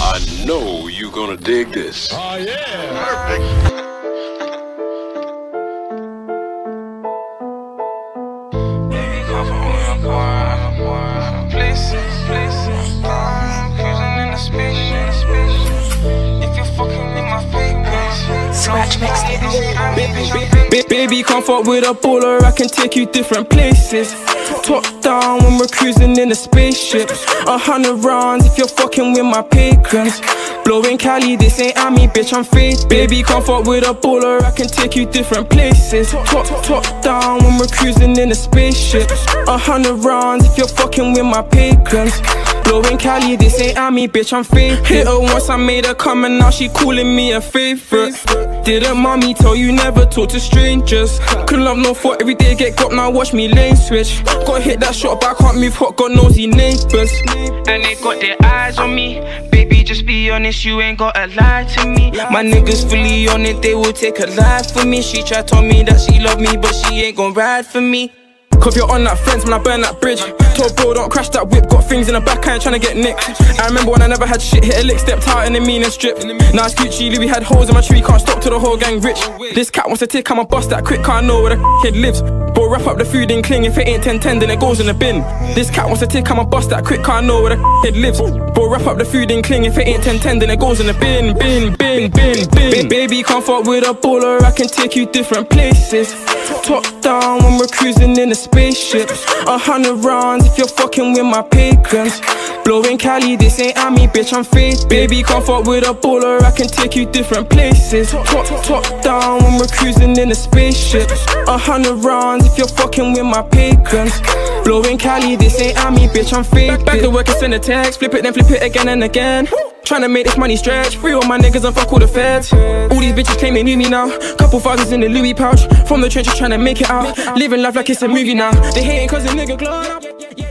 I know you gonna dig this. Oh yeah. Perfect. Baby, come fuck with a baller, I can take you different places. Top down when we're cruising in a spaceship. A hundred rounds if you're fucking with my patrons. Blowing Cali, this ain't me, bitch, I'm fake. Baby, come fuck with a baller, I can take you different places. Top, top down when we're cruising in a spaceship. A hundred rounds if you're fucking with my patrons. Blowing Cali, this ain't me, bitch, I'm fake. Hit her once, I made her come and now she calling me a favorite. Didn't mommy tell you never talk to strangers? Couldn't love no thought every day get got now watch me lane switch. Got hit that shot, but I can't move hot, got nosy neighbors. And they got their eyes on me. Baby, just be honest, you ain't gotta lie to me. My niggas fully on it, they will take a life for me. She tried to tell me that she love me, but she ain't gon' ride for me. Cause you're on that fence when I burn that bridge. Told bro, don't crash that whip. Got things in the back, I ain't tryna get nicked. I remember when I never had shit, hit a lick, stepped out in the mean strip. It's Gucci, Louis had holes in my tree, can't stop till the whole gang rich. This cat wants to take, I'ma bust that quick, can't know where the kid lives. But wrap up the food and cling, if it ain't 10 10, then it goes in the bin. This cat wants to take, I'ma bust that quick, can't know where the kid lives. But wrap up the food and cling, if it ain't 10 10, then it goes in the bin, bin, bin, bin, bin. Baby, come fuck with a baller, I can take you different places. Top down when we're cruising in a spaceship. A hundred rounds if you're fucking with my pagans. Blowing Cali, this ain't me, bitch, I'm fake. Baby, come fuck with a baller, I can take you different places. Top, top down when we're cruising in a spaceship. A hundred rounds if you're fucking with my pagans. Blowing Cali, this ain't me, bitch, I'm fake. Back, back to work and send a text, flip it, then flip it again and again. Tryna make this money stretch. Free all my niggas and fuck all the feds. All these bitches claim they knew me now. Couple thousands in the Louis pouch. From the trenches tryna make it out. Living life like it's a movie now. They hating cause a nigga glow